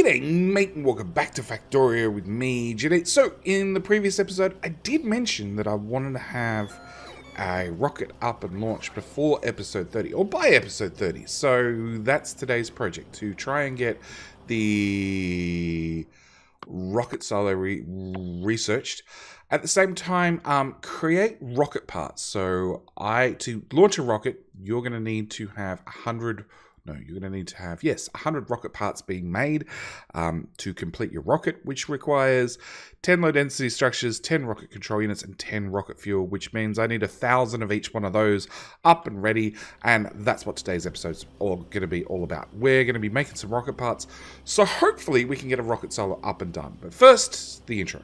G'day mate and welcome back to Factorio with me, JD. So, in the previous episode, I did mention that I wanted to have a rocket up and launched before episode 30, or by episode 30. So, that's today's project, to try and get the rocket silo re researched. At the same time, um, create rocket parts. So, I to launch a rocket, you're going to need to have 100 no, you're going to need to have, yes, 100 rocket parts being made um, to complete your rocket, which requires 10 low density structures, 10 rocket control units, and 10 rocket fuel, which means I need a thousand of each one of those up and ready. And that's what today's episode is all going to be all about. We're going to be making some rocket parts, so hopefully we can get a rocket silo up and done. But first, the intro.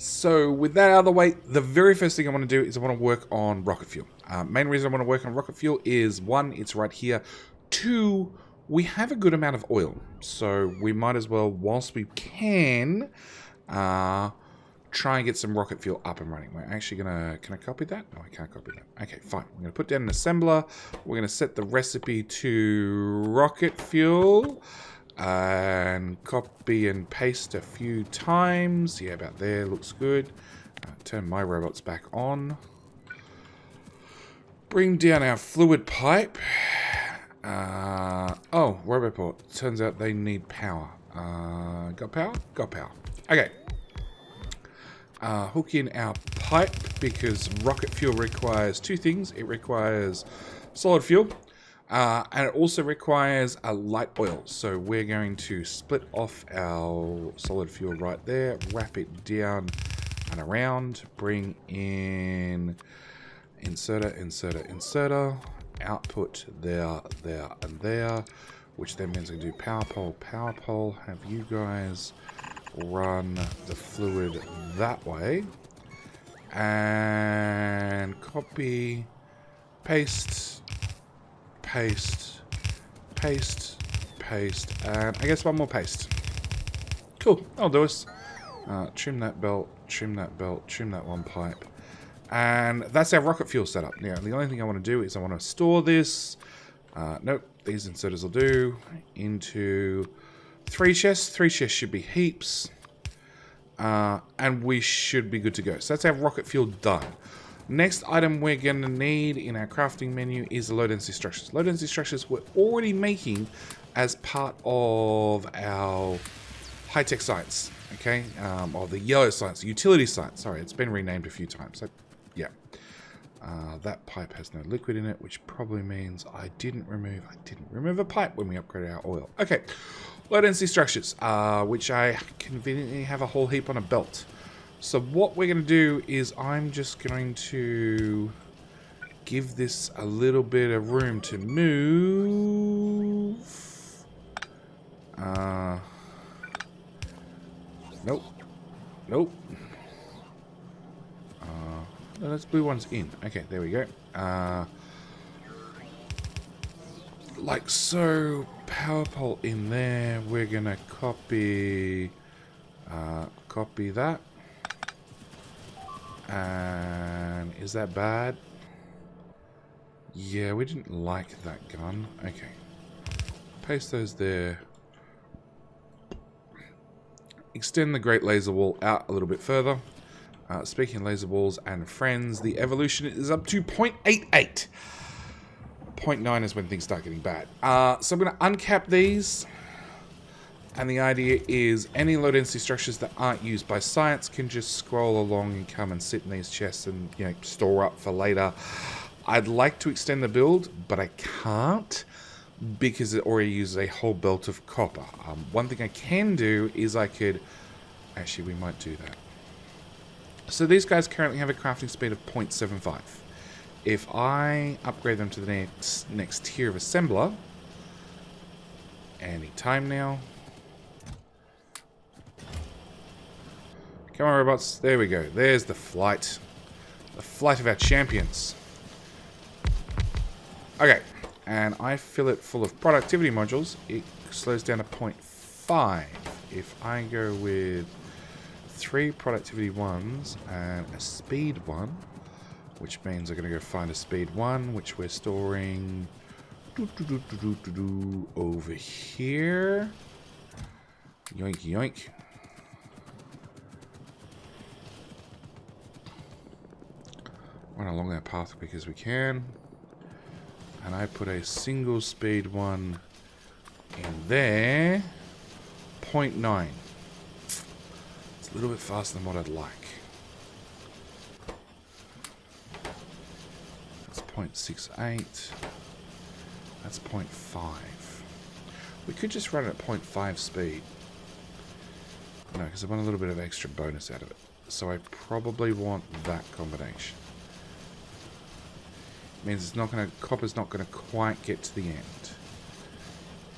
So with that out of the way, the very first thing I want to do is I want to work on rocket fuel. Uh, main reason I want to work on rocket fuel is one, it's right here. Two, we have a good amount of oil, so we might as well, whilst we can, uh, try and get some rocket fuel up and running. We're actually gonna, can I copy that? No, I can't copy that. Okay, fine. I'm gonna put down an assembler. We're gonna set the recipe to rocket fuel and copy and paste a few times. Yeah, about there looks good. Uh, turn my robots back on. Bring down our fluid pipe. Uh, oh, Roboport. Turns out they need power. Uh, got power? Got power. Okay. Uh, hook in our pipe because rocket fuel requires two things. It requires solid fuel uh, and it also requires a light oil. So we're going to split off our solid fuel right there, wrap it down and around, bring in inserter, inserter, inserter, output there, there, and there, which then means I can do power pole, power pole, have you guys run the fluid that way, and copy, paste, paste, paste, paste, and I guess one more paste. Cool, I'll do this. Uh, trim that belt, trim that belt, trim that one pipe. And that's our rocket fuel setup. Now, the only thing I want to do is I want to store this. Uh, nope, these inserters will do. Into three chests. Three chests should be heaps. Uh, and we should be good to go. So that's our rocket fuel done. Next item we're going to need in our crafting menu is low density structures. Low density structures we're already making as part of our high-tech science, okay? Um, or the yellow science, utility science. Sorry, it's been renamed a few times. So, yeah. Uh, that pipe has no liquid in it, which probably means I didn't remove, I didn't remove a pipe when we upgraded our oil. Okay, low density structures, uh, which I conveniently have a whole heap on a belt. So what we're going to do is I'm just going to give this a little bit of room to move. Uh, nope. Nope. Uh, no, that's blue one's in. Okay, there we go. Uh, like so. Power pole in there. We're going to copy... Uh, copy that. And is that bad? Yeah, we didn't like that gun. Okay. Paste those there. Extend the Great Laser Wall out a little bit further. Uh, speaking of laser walls and friends, the evolution is up to 0.88. 0.9 is when things start getting bad. Uh, so I'm going to uncap these. And the idea is any low density structures that aren't used by science can just scroll along and come and sit in these chests and you know store up for later. I'd like to extend the build, but I can't because it already uses a whole belt of copper. Um, one thing I can do is I could... Actually, we might do that. So these guys currently have a crafting speed of 0.75. If I upgrade them to the next, next tier of assembler, any time now, Come on, robots. There we go. There's the flight. The flight of our champions. Okay. And I fill it full of productivity modules. It slows down to 0.5. If I go with three productivity ones and a speed one, which means I'm going to go find a speed 1, which we're storing doo -doo -doo over here. Yoink, yoink. Run along that path quick as we can. And I put a single speed one in there. 0.9. It's a little bit faster than what I'd like. That's 0.68. That's 0.5. We could just run it at 0.5 speed. No, because I want a little bit of extra bonus out of it. So I probably want that combination. Means it's not going to, copper's not going to quite get to the end.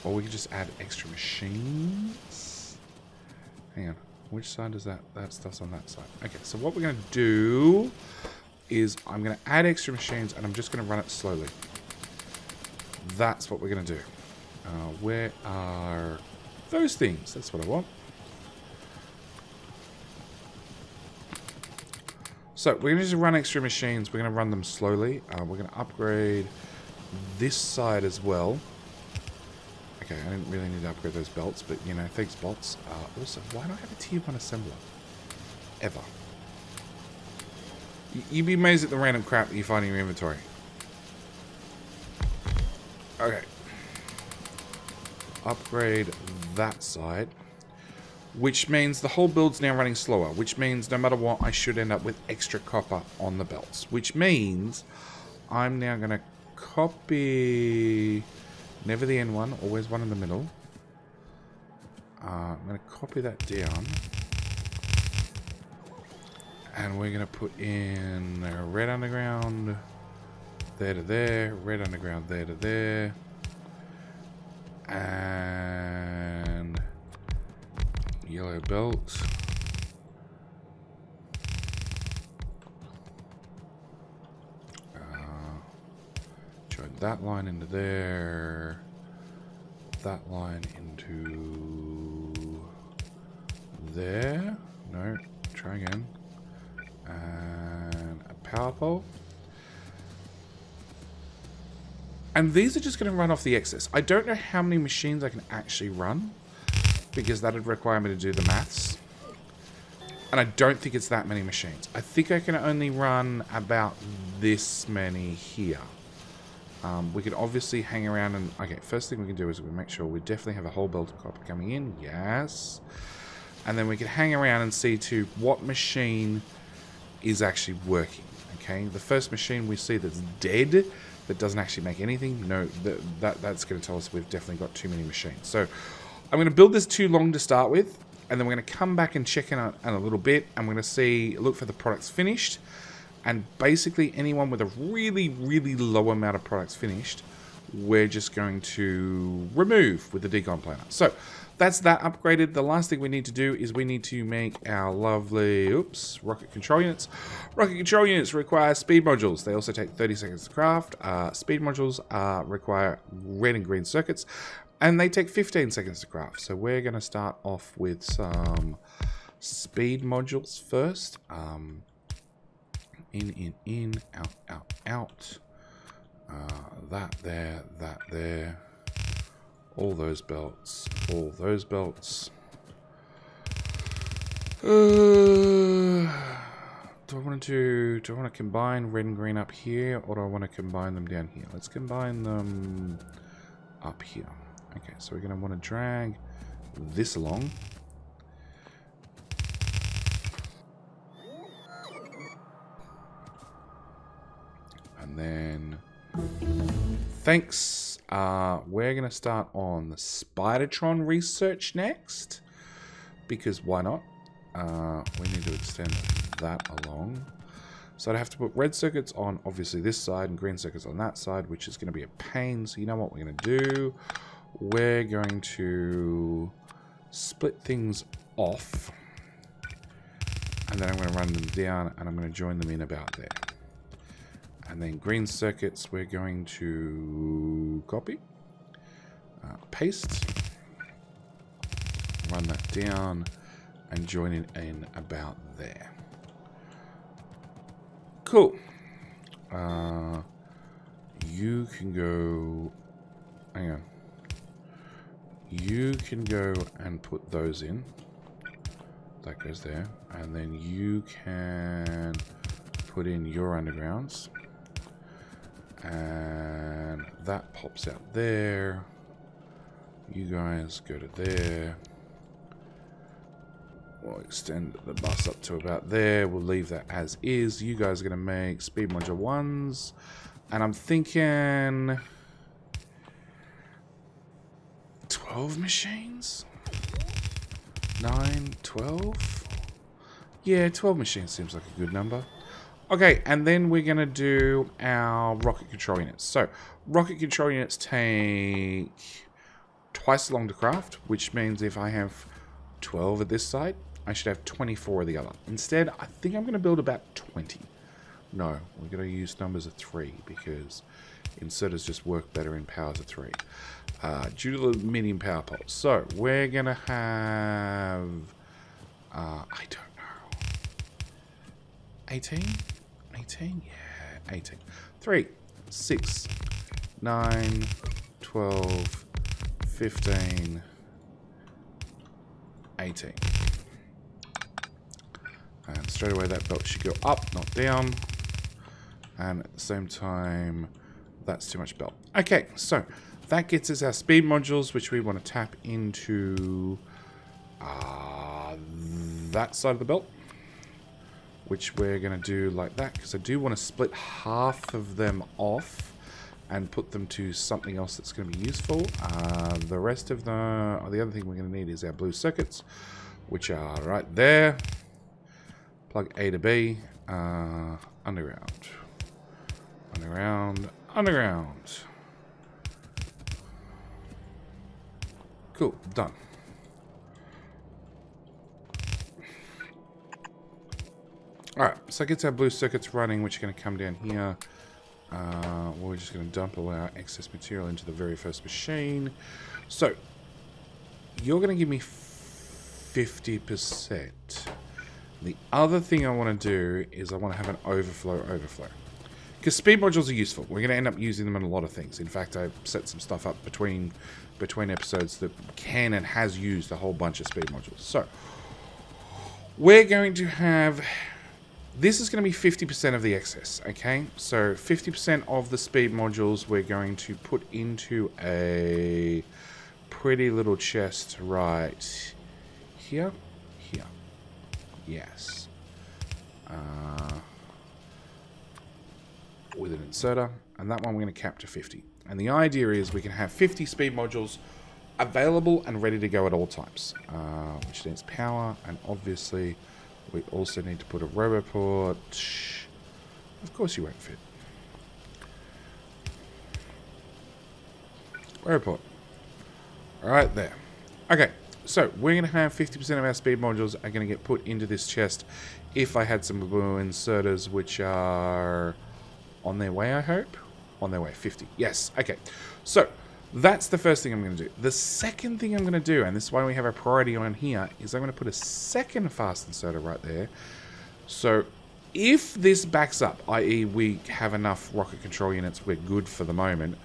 Or we could just add extra machines. Hang on. Which side is that? That stuff's on that side. Okay, so what we're going to do is I'm going to add extra machines and I'm just going to run it slowly. That's what we're going to do. Uh, where are those things? That's what I want. So we're going to just run extra machines. We're going to run them slowly. Uh, we're going to upgrade this side as well. Okay, I didn't really need to upgrade those belts, but you know, thanks bolts. Uh, also, why don't I have a tier 1 assembler? Ever. You'd be amazed at the random crap that you find in your inventory. Okay. Upgrade that side. Which means the whole build's now running slower. Which means no matter what, I should end up with extra copper on the belts. Which means I'm now going to copy... Never the end one, always one in the middle. Uh, I'm going to copy that down. And we're going to put in a red underground there to there, red underground there to there. And yellow belt. Uh, that line into there. That line into there. No, try again. And a power pole. And these are just going to run off the excess. I don't know how many machines I can actually run because that would require me to do the maths. And I don't think it's that many machines. I think I can only run about this many here. Um, we could obviously hang around and... Okay, first thing we can do is we make sure we definitely have a whole belt of copper coming in. Yes. And then we can hang around and see to what machine is actually working. Okay, the first machine we see that's dead, that doesn't actually make anything, no, that that's going to tell us we've definitely got too many machines. So I'm going to build this too long to start with, and then we're going to come back and check in on, a little bit. I'm going to see, look for the products finished, and basically anyone with a really, really low amount of products finished, we're just going to remove with the decon planner. So that's that upgraded. The last thing we need to do is we need to make our lovely, oops, rocket control units. Rocket control units require speed modules. They also take 30 seconds to craft. Uh, speed modules uh, require red and green circuits. And they take 15 seconds to craft. So we're going to start off with some speed modules first. Um, in, in, in, out, out, out. Uh, that there, that there. All those belts, all those belts. Uh, do I want to do I want to combine red and green up here, or do I want to combine them down here? Let's combine them up here. Okay, so we're going to want to drag this along. And then, thanks. Uh, we're going to start on the Spidertron research next. Because why not? Uh, we need to extend that along. So I'd have to put red circuits on, obviously, this side, and green circuits on that side, which is going to be a pain. So you know what we're going to do? We're going to split things off and then I'm going to run them down and I'm going to join them in about there. And then green circuits we're going to copy, uh, paste, run that down and join it in about there. Cool. Uh, you can go... Hang on. You can go and put those in. That goes there. And then you can put in your undergrounds. And that pops out there. You guys go to there. We'll extend the bus up to about there. We'll leave that as is. You guys are going to make speed module ones. And I'm thinking... 12 machines? 9, 12? Yeah, 12 machines seems like a good number. Okay, and then we're going to do our rocket control units. So, rocket control units take twice as long to craft, which means if I have 12 at this side, I should have 24 at the other. Instead, I think I'm going to build about 20. No, we're going to use numbers of 3 because inserters just work better in powers of 3. Uh, due to the medium power poles. So, we're going to have... Uh, I don't know. 18? 18? Yeah, 18. 3, 6, 9, 12, 15, 18. And straight away that belt should go up, not down. And at the same time, that's too much belt. Okay, so that gets us our speed modules, which we want to tap into uh, that side of the belt which we're going to do like that because I do want to split half of them off and put them to something else that's going to be useful. Uh, the rest of the, the other thing we're going to need is our blue circuits, which are right there. Plug A to B, uh, underground, underground, underground. Cool, done. Alright, so it gets our blue circuits running, which are going to come down here. Uh, we're just going to dump all our excess material into the very first machine. So, you're going to give me 50%. The other thing I want to do is I want to have an overflow overflow. Because speed modules are useful. We're going to end up using them in a lot of things. In fact, I set some stuff up between between episodes that can and has used a whole bunch of speed modules. So, we're going to have this is going to be 50% of the excess, okay? So 50% of the speed modules we're going to put into a pretty little chest right here. Here. Yes. Uh, with an inserter. And that one we're going to cap to 50. And the idea is we can have 50 speed modules available and ready to go at all times. Uh, which needs power and obviously we also need to put a roboport. Of course you won't fit. Roboport. Right there. Okay, so we're going to have 50% of our speed modules are going to get put into this chest if I had some inserters, which are on their way, I hope. On their way, 50. Yes, okay. So, that's the first thing I'm going to do. The second thing I'm going to do, and this is why we have a priority on here, is I'm going to put a second fast inserter right there. So if this backs up, i.e. we have enough rocket control units, we're good for the moment,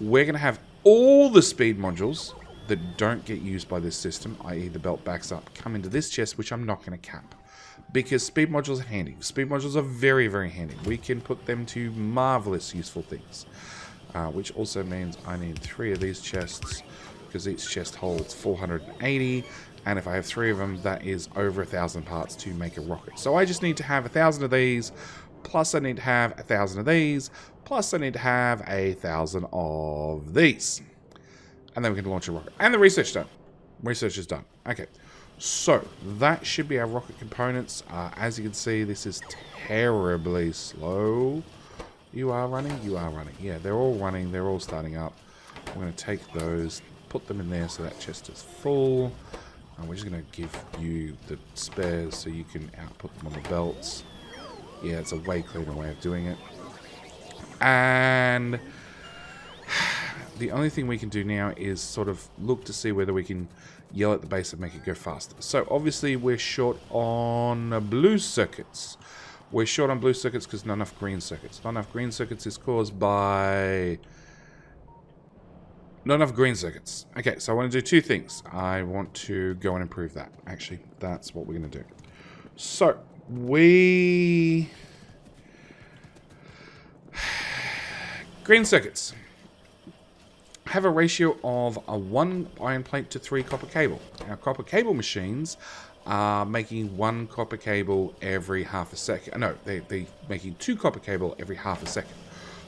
we're going to have all the speed modules that don't get used by this system, i.e. the belt backs up, come into this chest, which I'm not going to cap. Because speed modules are handy. Speed modules are very, very handy. We can put them to marvelous useful things uh, which also means I need three of these chests because each chest holds 480 and if I have three of them that is over a thousand parts to make a rocket. So I just need to have a thousand of these plus I need to have a thousand of these plus I need to have a thousand of these. And then we can launch a rocket. And the research done. Research is done. Okay so that should be our rocket components uh, as you can see this is terribly slow you are running? You are running. Yeah, they're all running. They're all starting up. I'm going to take those, put them in there so that chest is full. And we're just going to give you the spares so you can output them on the belts. Yeah, it's a way cleaner way of doing it. And the only thing we can do now is sort of look to see whether we can yell at the base and make it go faster. So obviously we're short on blue circuits We're short on blue circuits because not enough green circuits. Not enough green circuits is caused by... Not enough green circuits. Okay, so I want to do two things. I want to go and improve that. Actually, that's what we're going to do. So, we... Green circuits have a ratio of a one iron plate to three copper cable. Our copper cable machines are making one copper cable every half a second. No, they, they're making two copper cable every half a second.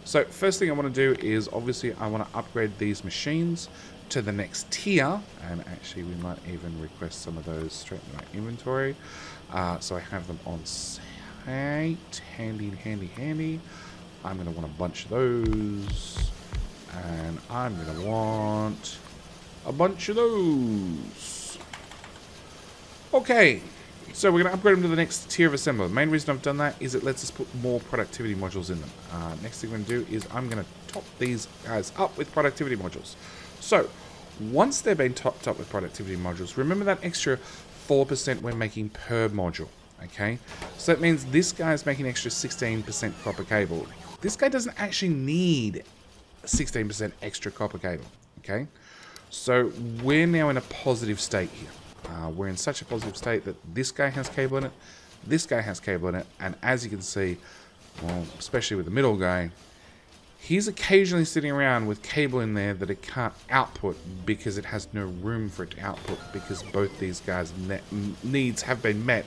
So first thing I want to do is obviously I want to upgrade these machines to the next tier. And actually we might even request some of those straight in my inventory. Uh, so I have them on site. Handy, handy, handy. I'm going to want a bunch of those. And I'm going to want a bunch of those. Okay. So we're going to upgrade them to the next tier of assembler. The main reason I've done that is it lets us put more productivity modules in them. Uh, next thing we're going to do is I'm going to top these guys up with productivity modules. So once they've been topped up with productivity modules, remember that extra 4% we're making per module. Okay, so that means this guy is making extra 16% copper cable. This guy doesn't actually need 16% extra copper cable. Okay, so we're now in a positive state here. Uh, we're in such a positive state that this guy has cable in it, this guy has cable in it, and as you can see, well, especially with the middle guy, he's occasionally sitting around with cable in there that it can't output because it has no room for it to output because both these guys' needs have been met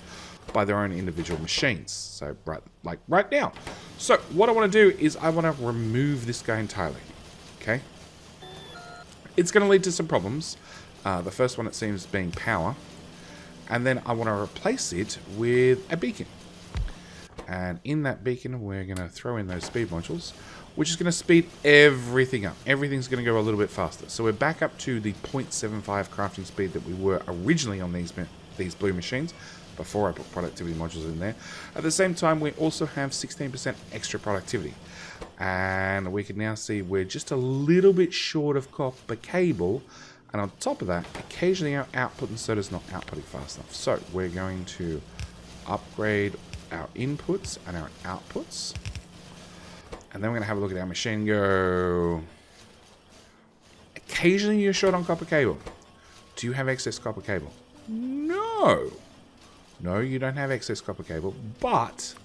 by their own individual machines. So right, like right now. So what I want to do is I want to remove this guy entirely. Okay. It's going to lead to some problems. Uh, the first one it seems being power. And then I want to replace it with a beacon. And in that beacon, we're going to throw in those speed modules, which is going to speed everything up. Everything's going to go a little bit faster. So we're back up to the 0.75 crafting speed that we were originally on these these blue machines before I put productivity modules in there. At the same time, we also have 16% extra productivity. And we can now see we're just a little bit short of copper cable. And on top of that, occasionally our output and is not outputting fast enough. So we're going to upgrade our inputs and our outputs. And then we're going to have a look at our machine go. Occasionally you're short on copper cable. Do you have excess copper cable? No. No, you don't have excess copper cable, but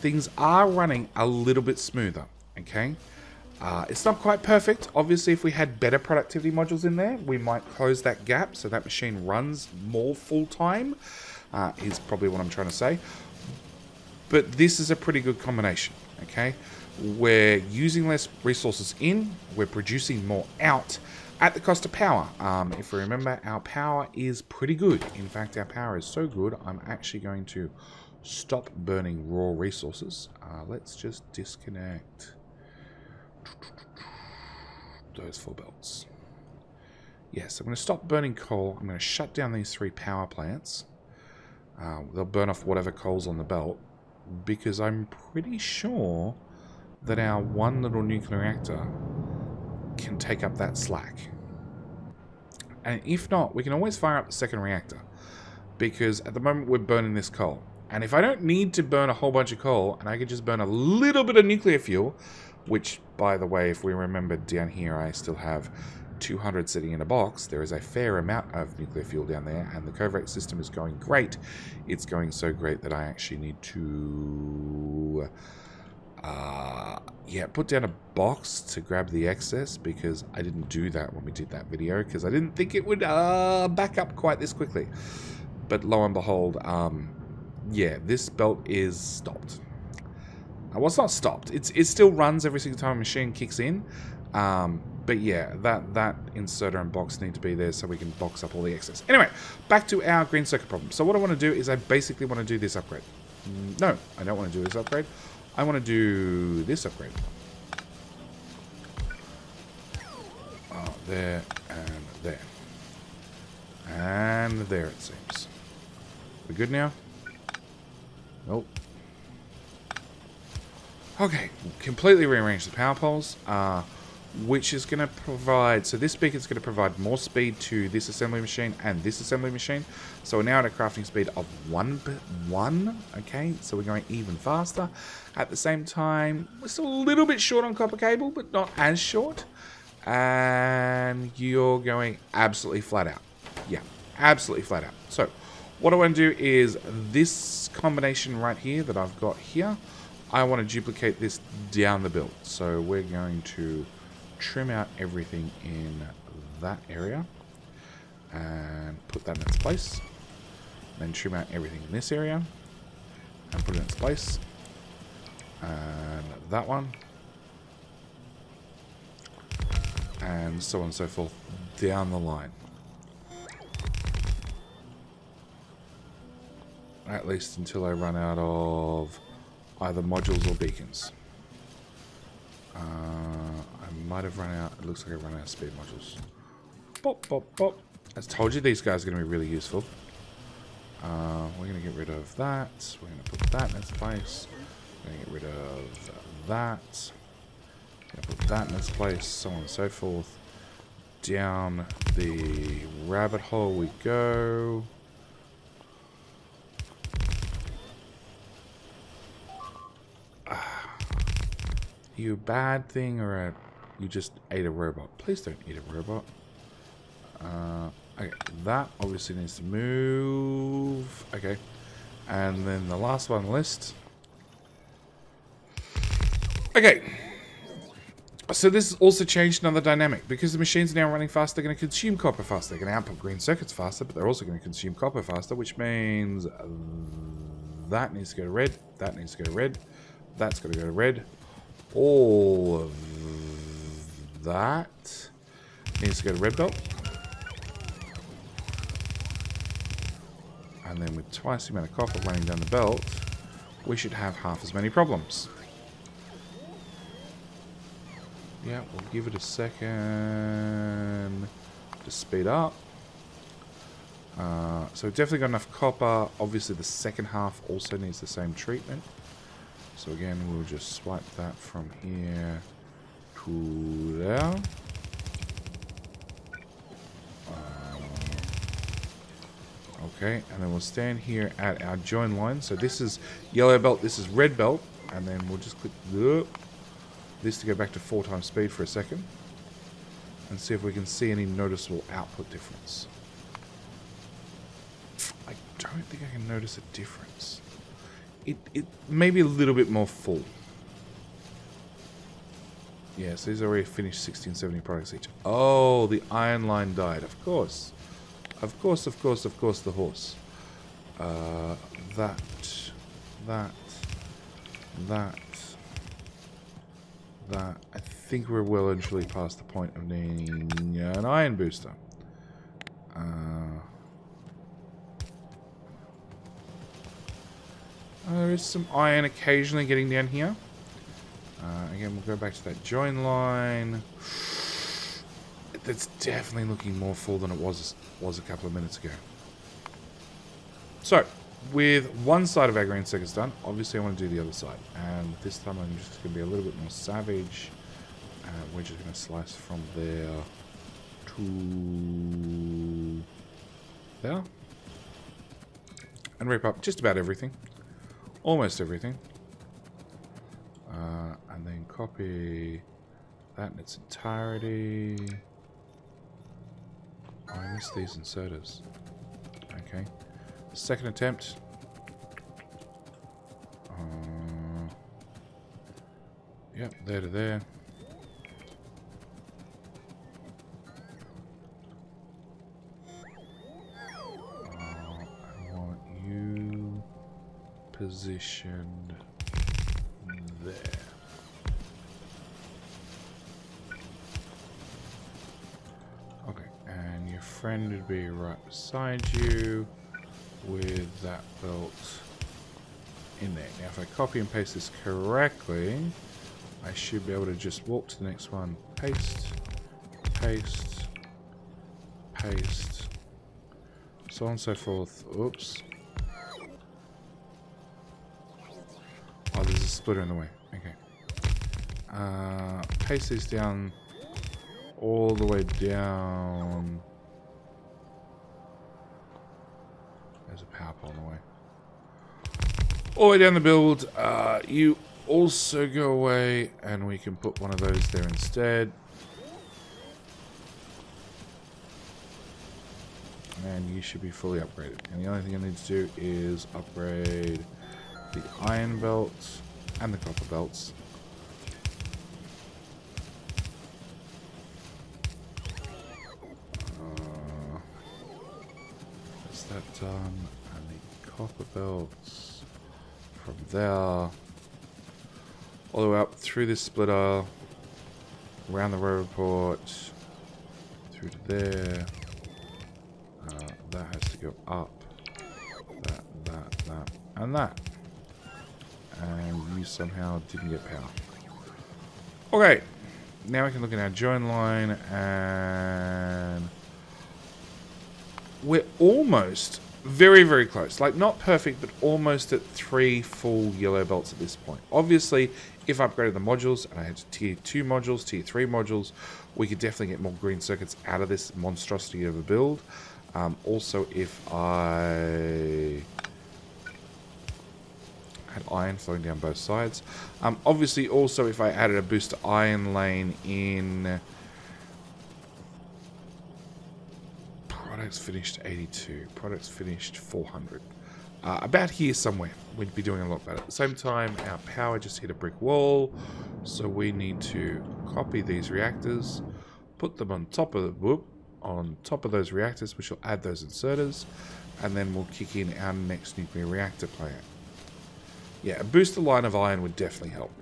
things are running a little bit smoother, okay? Uh, it's not quite perfect. Obviously, if we had better productivity modules in there, we might close that gap so that machine runs more full-time, uh, is probably what I'm trying to say. But this is a pretty good combination, okay? We're using less resources in, we're producing more out, at the cost of power. Um, if we remember, our power is pretty good. In fact, our power is so good, I'm actually going to stop burning raw resources. Uh, let's just disconnect those four belts. Yes, I'm going to stop burning coal. I'm going to shut down these three power plants. Uh, they'll burn off whatever coal's on the belt because I'm pretty sure that our one little nuclear reactor can take up that slack. And if not, we can always fire up the second reactor. Because at the moment we're burning this coal. And if I don't need to burn a whole bunch of coal, and I can just burn a little bit of nuclear fuel, which, by the way, if we remember down here, I still have 200 sitting in a box. There is a fair amount of nuclear fuel down there, and the Kovarex system is going great. It's going so great that I actually need to uh, yeah, put down a box to grab the excess because I didn't do that when we did that video because I didn't think it would uh, back up quite this quickly. But lo and behold, um, yeah, this belt is stopped. Uh, well, it's not stopped. It's It still runs every single time a machine kicks in. Um, but yeah, that, that inserter and box need to be there so we can box up all the excess. Anyway, back to our green circuit problem. So what I want to do is I basically want to do this upgrade. Mm, no, I don't want to do this upgrade. I want to do this upgrade. Oh, there and there. And there it seems. We good now? Nope. Okay, completely rearrange the power poles. Uh, which is going to provide, so this beacon is going to provide more speed to this assembly machine and this assembly machine. So we're now at a crafting speed of one, one, okay, so we're going even faster. At the same time, we're still a little bit short on copper cable, but not as short. And you're going absolutely flat out. Yeah, absolutely flat out. So what I want to do is this combination right here that I've got here, I want to duplicate this down the build. So we're going to trim out everything in that area and put that in its place. Then trim out everything in this area and put it in its place. And that one. And so on and so forth down the line. At least until I run out of either modules or beacons. Uh, I might have run out. It looks like I run out of speed modules. Bop, bop, bop. I told you these guys are going to be really useful. Uh, we're going to get rid of that. We're going to put that in its place. To get rid of that. Put that in its place, so on and so forth. Down the rabbit hole we go. you a bad thing or a, you just ate a robot? Please don't eat a robot. Uh, okay, that obviously needs to move. Okay. And then the last one on the list. Okay. So this has also changed another dynamic. Because the machines are now running faster, they're going to consume copper faster. They're going to output green circuits faster, but they're also going to consume copper faster, which means that needs to go to red, that needs to go to red, that's got to go to red, all of that needs to go to red belt. And then with twice the amount of copper running down the belt, we should have half as many problems. Yeah, we'll give it a second to speed up. Uh, so definitely got enough copper. Obviously the second half also needs the same treatment. So again, we'll just swipe that from here to there. Uh, okay, and then we'll stand here at our join line. So this is yellow belt, this is red belt, and then we'll just click this to go back to four times speed for a second and see if we can see any noticeable output difference. I don't think I can notice a difference it, it may be a little bit more full. Yes, these are already finished 1670 products each. Oh, the iron line died. Of course. Of course, of course, of course, the horse. Uh, that, that, that, that. I think we're well and truly past the point of needing an iron booster. Uh, there is some iron occasionally getting down here. Uh, again, we'll go back to that join line. That's definitely looking more full than it was was a couple of minutes ago. So, with one side of our green circuits done, obviously I want to do the other side. And this time I'm just going to be a little bit more savage. Uh, we're just going to slice from there to there. And rip up just about everything almost everything. Uh, and then copy that in its entirety. Oh, I missed these inserters. Okay. Second attempt. Uh, yep, there to there. You positioned there. Okay, and your friend would be right beside you with that belt in there. Now if I copy and paste this correctly, I should be able to just walk to the next one, paste, paste, paste, so on and so forth. Oops. Oh, there's a splitter in the way. Okay. Uh, paste these down all the way down. There's a power pole on the way. All the way down the build. Uh, you also go away, and we can put one of those there instead. And you should be fully upgraded. And the only thing I need to do is upgrade the iron belts and the copper belts. Uh, that's that done. And the copper belts from there all the way up through this splitter, around the road through to there. Uh, that has to go up. That, that, that, and that. And you somehow didn't get power. Okay. Now we can look at our join line and we're almost very, very close. Like, not perfect, but almost at three full yellow belts at this point. Obviously, if I upgraded the modules, and I had tier 2 modules, tier 3 modules, we could definitely get more green circuits out of this monstrosity of a build. Um, also, if I had iron flowing down both sides. Um, obviously, also, if I added a booster iron lane in... Products finished 82. Products finished 400. Uh, about here somewhere, we'd be doing a lot better. At the same time, our power just hit a brick wall, so we need to copy these reactors, put them on top of the whoop, on top of those reactors, which will add those inserters, and then we'll kick in our next nuclear reactor plant. Yeah, a booster line of iron would definitely help.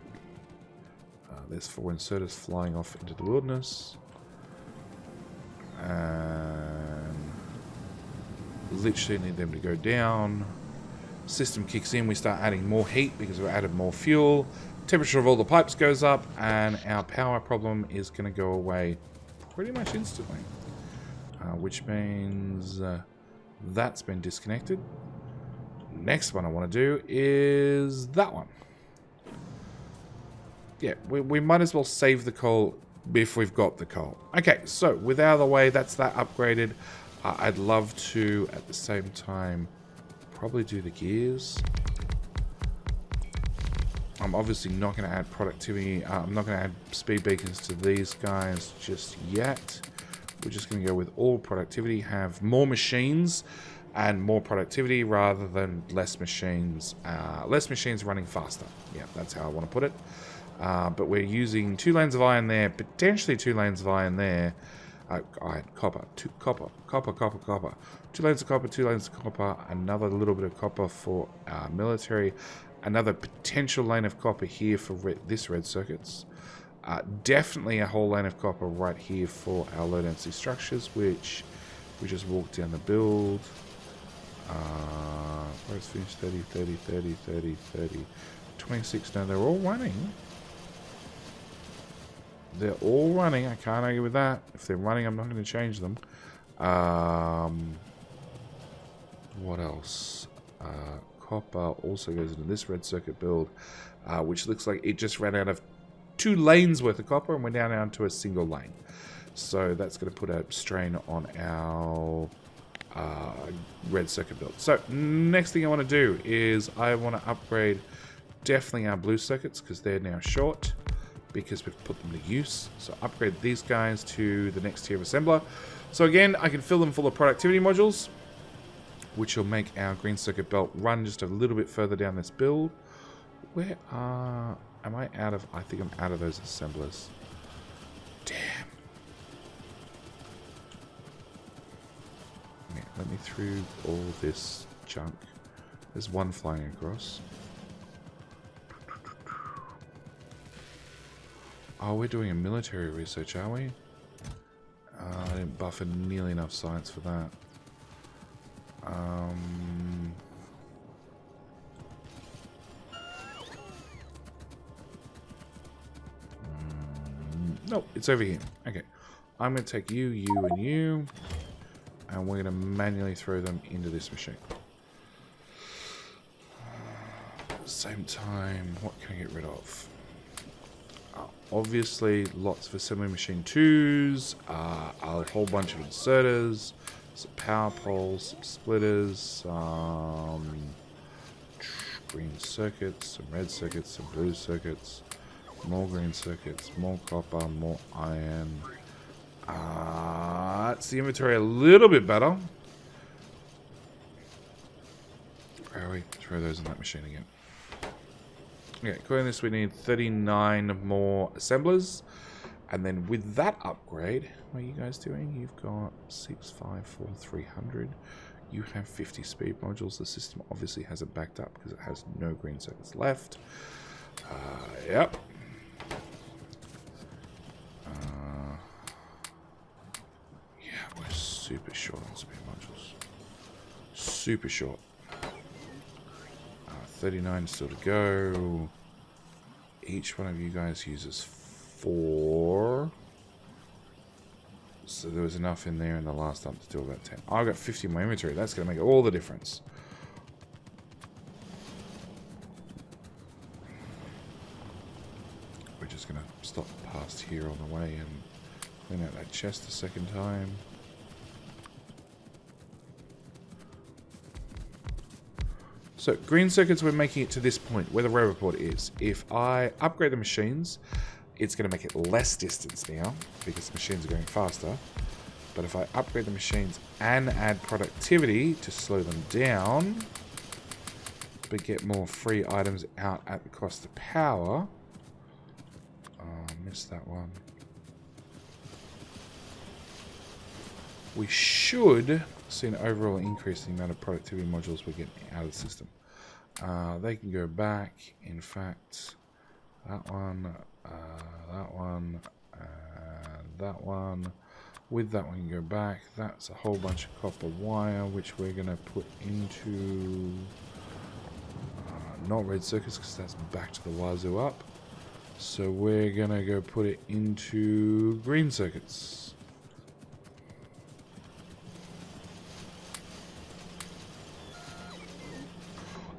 Uh, there's four inserters flying off into the wilderness. And literally need them to go down. System kicks in, we start adding more heat because we've added more fuel. Temperature of all the pipes goes up, and our power problem is going to go away pretty much instantly. Uh, which means uh, that's been disconnected. Next one I want to do is that one. Yeah, we, we might as well save the coal if we've got the coal. Okay, so with out the way, that's that upgraded. Uh, I'd love to, at the same time, probably do the gears. I'm obviously not going to add productivity. Uh, I'm not going to add speed beacons to these guys just yet. We're just going to go with all productivity, have more machines and more productivity rather than less machines. Uh, less machines running faster. Yeah, that's how I want to put it. Uh, but we're using two lanes of iron there, potentially two lanes of iron there. Uh, iron, copper, two, copper, copper, copper, copper. Two lanes of copper, two lanes of copper, another little bit of copper for our military, another potential lane of copper here for red, this red circuits. Uh, definitely a whole lane of copper right here for our low density structures, which we just walked down the build. Uh, where's finished 30, 30, 30, 30, 30, 26. Now they're all running. They're all running. I can't argue with that. If they're running, I'm not going to change them. Um, what else? Uh, copper also goes into this red circuit build, uh, which looks like it just ran out of two lanes worth of copper and we're down, down to a single lane. So that's going to put a strain on our uh, red circuit build. So next thing I want to do is I want to upgrade definitely our blue circuits because they're now short because we've put them to use. So upgrade these guys to the next tier of assembler. So again, I can fill them full of productivity modules, which will make our green circuit belt run just a little bit further down this build. Where are... Am I out of... I think I'm out of those assemblers. Damn. Let me through all this junk. There's one flying across. Oh, we're doing a military research, are we? Uh, I didn't buffer nearly enough science for that. Um... Mm, no, it's over here. Okay. I'm going to take you, you, and you. And we're going to manually throw them into this machine. Same time, what can I get rid of? Obviously lots of assembly machine 2s, uh, a whole bunch of inserters, some power poles, some splitters, some green circuits, some red circuits, some blue circuits, more green circuits, more copper, more iron. Uh, it's the inventory a little bit better. Where are we? Throw those in that machine again. Okay, according to this, we need 39 more assemblers. And then with that upgrade, what are you guys doing? You've got 654 300. You have 50 speed modules. The system obviously has it backed up because it has no green circuits left. Uh, yep. Uh, yeah, we're super short on speed modules. Super short. 39 still to go. Each one of you guys uses four. So there was enough in there in the last dump to do about 10. I've got 50 in my inventory. That's going to make all the difference. We're just going to stop past here on the way and clean out that chest a second time. So green circuits, we're making it to this point where the rail report is. If I upgrade the machines, it's going to make it less distance now because the machines are going faster. But if I upgrade the machines and add productivity to slow them down, but get more free items out at the cost of power. Oh, I missed that one. We should see an overall increase in the amount of productivity modules we're getting out of the system. Uh, they can go back. In fact, that one, uh, that one, that one. With that one, you go back. That's a whole bunch of copper wire, which we're going to put into uh, not red circuits because that's back to the wazoo up. So we're going to go put it into green circuits.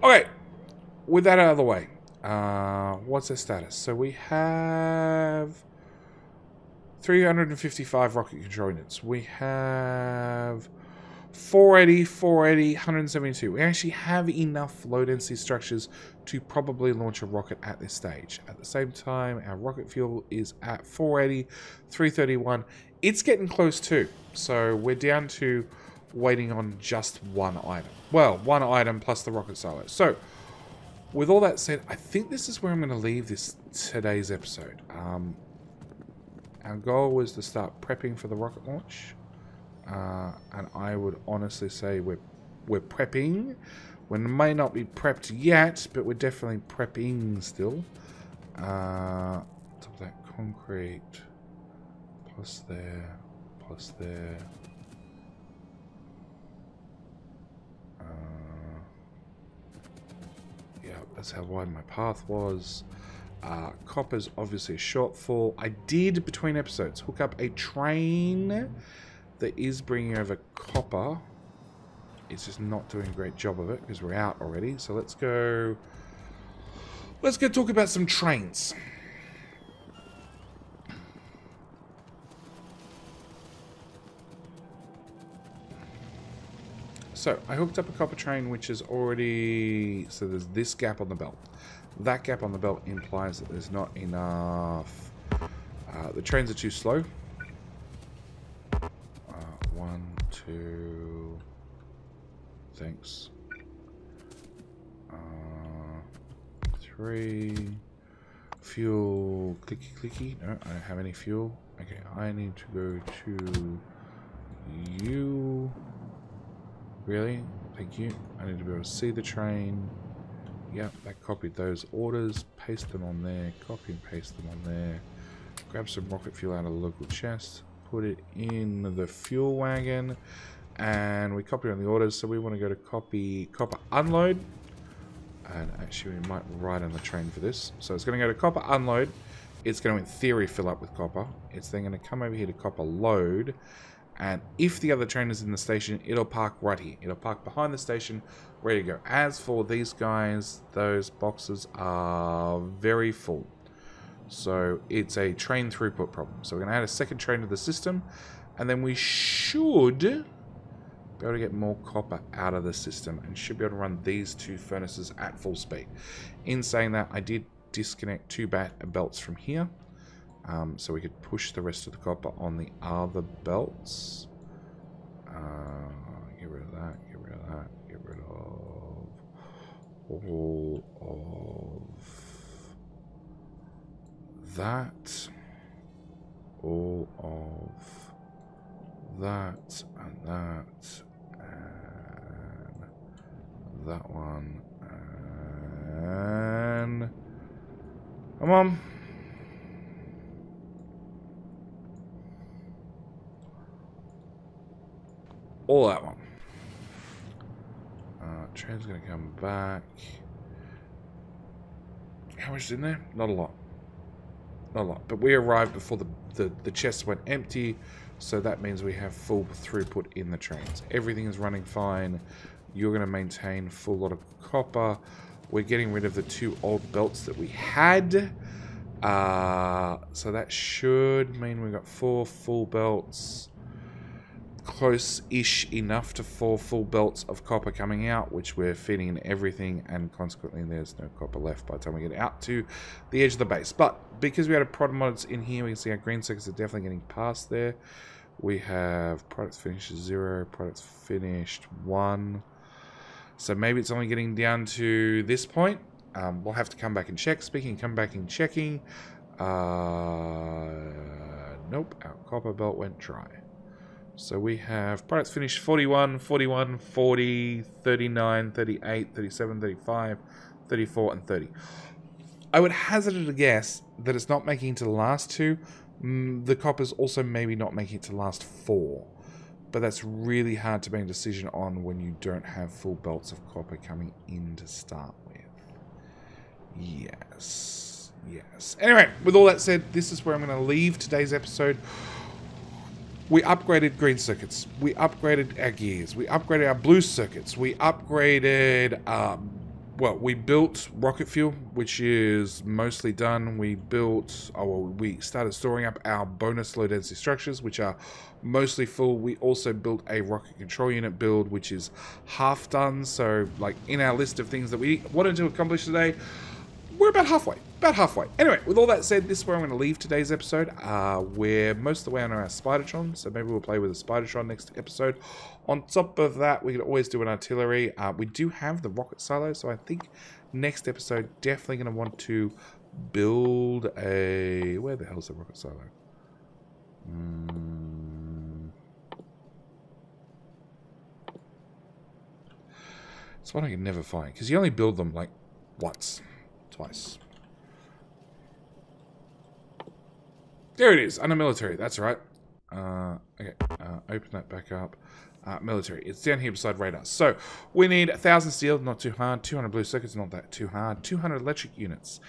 Okay, with that out of the way, uh, what's the status? So we have 355 rocket control units. We have 480, 480, 172. We actually have enough low density structures to probably launch a rocket at this stage. At the same time, our rocket fuel is at 480, 331. It's getting close too. So we're down to waiting on just one item. Well, one item plus the rocket silo. So, with all that said, I think this is where I'm going to leave this today's episode. Um, our goal was to start prepping for the rocket launch. Uh, and I would honestly say we're, we're prepping. We may not be prepped yet, but we're definitely prepping still. Uh, top of that concrete, plus there, plus there. Yeah, that's how wide my path was. Uh, copper's obviously a shortfall. I did, between episodes, hook up a train that is bringing over copper. It's just not doing a great job of it because we're out already. So let's go... Let's go talk about some trains. So, I hooked up a copper train which is already... So there's this gap on the belt. That gap on the belt implies that there's not enough... Uh, the trains are too slow. Uh, one, two... Thanks. Uh, three... Fuel... Clicky clicky. No, I don't have any fuel. Okay, I need to go to... You... Really? Thank you. I need to be able to see the train. Yep, I copied those orders, paste them on there, copy and paste them on there. Grab some rocket fuel out of the local chest, put it in the fuel wagon, and we copy on the orders, so we want to go to copy copper unload. And actually we might write on the train for this. So it's going to go to copper unload. It's going to, in theory, fill up with copper. It's then going to come over here to copper load and if the other train is in the station, it'll park right here. It'll park behind the station, ready to go. As for these guys, those boxes are very full. So it's a train throughput problem. So we're going to add a second train to the system, and then we should be able to get more copper out of the system and should be able to run these two furnaces at full speed. In saying that, I did disconnect two belts from here. Um, so we could push the rest of the copper on the other belts. Uh, get rid of that, get rid of that, get rid of all of that, all of that, and that, and that one, and come on. All that one. Uh, train's going to come back. How much is in there? Not a lot. Not a lot. But we arrived before the, the, the chest went empty, so that means we have full throughput in the trains. Everything is running fine. You're going to maintain full lot of copper. We're getting rid of the two old belts that we had. Uh, so that should mean we've got four full belts close-ish enough to four full belts of copper coming out, which we're feeding in everything, and consequently there's no copper left by the time we get out to the edge of the base. But because we had a product mods in here, we can see our green circuits are definitely getting past there. We have products finished zero, products finished one. So maybe it's only getting down to this point. Um, we'll have to come back and check. Speaking, come back and checking. Uh, nope, our copper belt went dry. So we have products finished 41, 41, 40, 39, 38, 37, 35, 34, and 30. I would hazard a guess that it's not making it to the last two. Mm, the copper's also maybe not making it to the last four. But that's really hard to make a decision on when you don't have full belts of copper coming in to start with. Yes. Yes. Anyway, with all that said, this is where I'm going to leave today's episode we upgraded green circuits. We upgraded our gears. We upgraded our blue circuits. We upgraded, um, well, we built rocket fuel, which is mostly done. We built, oh, well, we started storing up our bonus low density structures, which are mostly full. We also built a rocket control unit build, which is half done. So, like, in our list of things that we wanted to accomplish today, we're about halfway. About halfway. Anyway, with all that said, this is where I'm going to leave today's episode. Uh, we're most of the way on our Spidertron, so maybe we'll play with a Spidertron next episode. On top of that, we could always do an artillery. Uh, we do have the rocket silo, so I think next episode, definitely going to want to build a... Where the hell's the rocket silo? Mm. It's one I can never find, because you only build them, like, once. Twice. There it is, under military, that's right. Uh, okay, uh, open that back up. Uh, military, it's down here beside radar. So, we need 1,000 steel, not too hard. 200 blue circuits, not that too hard. 200 electric units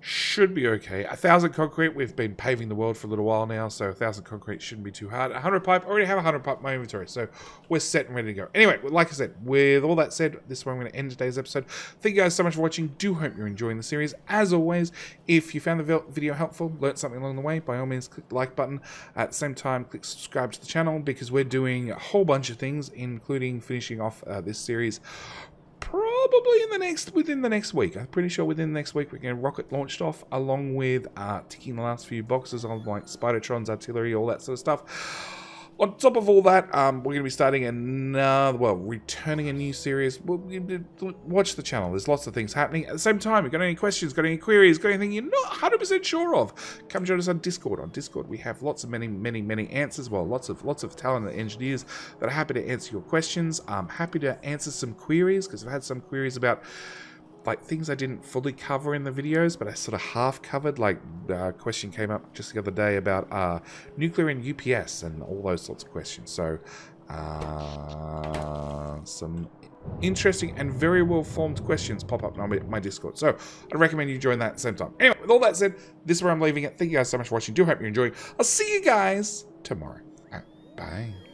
should be okay. A thousand concrete, we've been paving the world for a little while now, so a thousand concrete shouldn't be too hard. A hundred pipe, already have a hundred pipe in my inventory, so we're set and ready to go. Anyway, like I said, with all that said, this is where I'm going to end today's episode. Thank you guys so much for watching. Do hope you're enjoying the series. As always, if you found the video helpful, learned something along the way, by all means, click the like button. At the same time, click subscribe to the channel because we're doing a whole bunch of things, including finishing off uh, this series probably in the next within the next week. I'm pretty sure within the next week we're going to rocket launched off along with uh, ticking the last few boxes on like Spidertron's artillery, all that sort of stuff. On top of all that, um, we're going to be starting another, well, returning a new series. watch the channel. There's lots of things happening. At the same time, if you got any questions, got any queries, got anything you're not 100% sure of, come join us on Discord. On Discord, we have lots of many, many, many answers. Well, lots of lots of talented engineers that are happy to answer your questions. I'm happy to answer some queries because I've had some queries about like things I didn't fully cover in the videos, but I sort of half covered. Like a question came up just the other day about uh, nuclear and UPS and all those sorts of questions. So uh, some interesting and very well formed questions pop up on my Discord. So I'd recommend you join that at the same time. Anyway, with all that said, this is where I'm leaving it. Thank you guys so much for watching. Do hope you're enjoying. I'll see you guys tomorrow. Right, bye.